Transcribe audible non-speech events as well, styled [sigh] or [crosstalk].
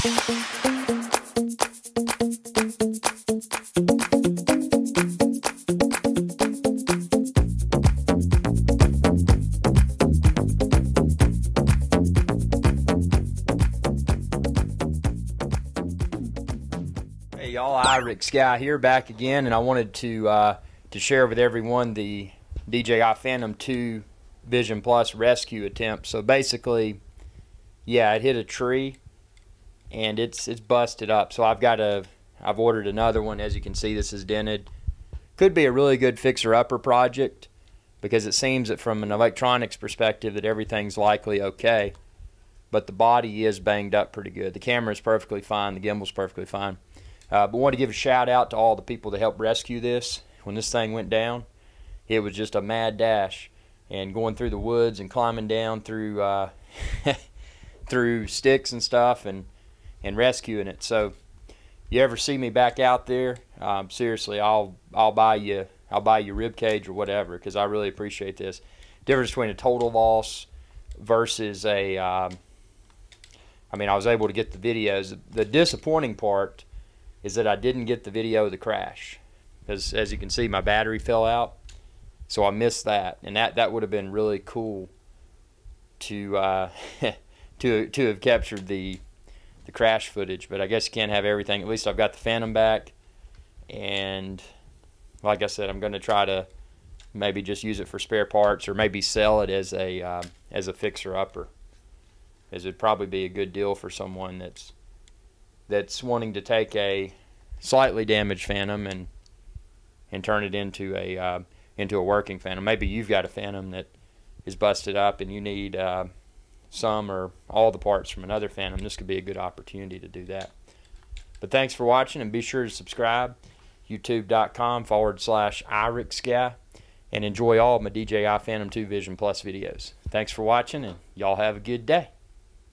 Hey y'all, IrixGuy here back again, and I wanted to uh, to share with everyone the DJI Phantom 2 Vision Plus rescue attempt. So basically, yeah, it hit a tree, and it's it's busted up. So I've got a I've ordered another one. As you can see, this is dented. Could be a really good fixer-upper project because it seems that from an electronics perspective that everything's likely okay, but the body is banged up pretty good. The camera is perfectly fine. The gimbal's perfectly fine. Uh, but want to give a shout out to all the people that helped rescue this. When this thing went down, it was just a mad dash, and going through the woods and climbing down through uh, [laughs] through sticks and stuff, and and rescuing it. So, you ever see me back out there? Um, seriously, I'll I'll buy you I'll buy you rib cage or whatever because I really appreciate this. Difference between a total loss versus a um, I mean, I was able to get the videos. The disappointing part is that I didn't get the video of the crash. As, as you can see, my battery fell out. So I missed that. And that, that would have been really cool to, uh, [laughs] to, to have captured the, the crash footage. But I guess you can't have everything. At least I've got the Phantom back. And like I said, I'm going to try to maybe just use it for spare parts or maybe sell it as a, uh, as a fixer-upper. As it'd probably be a good deal for someone that's that's wanting to take a slightly damaged Phantom and and turn it into a uh, into a working Phantom. Maybe you've got a Phantom that is busted up and you need uh, some or all the parts from another Phantom. This could be a good opportunity to do that. But thanks for watching and be sure to subscribe. YouTube.com forward slash IrixGuy and enjoy all my DJI Phantom 2 Vision Plus videos. Thanks for watching and y'all have a good day.